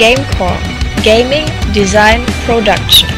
Gamecore Gaming Design Production.